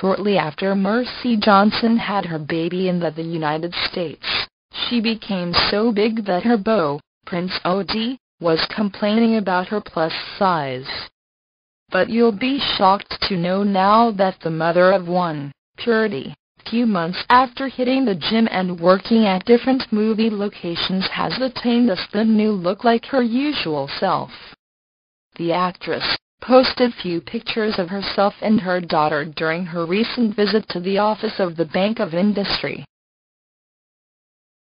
shortly after Mercy Johnson had her baby in the, the United States. She became so big that her beau, Prince Odi, was complaining about her plus size. But you'll be shocked to know now that the mother of one, Purity, few months after hitting the gym and working at different movie locations has attained a thin new look like her usual self. The actress posted few pictures of herself and her daughter during her recent visit to the office of the Bank of Industry.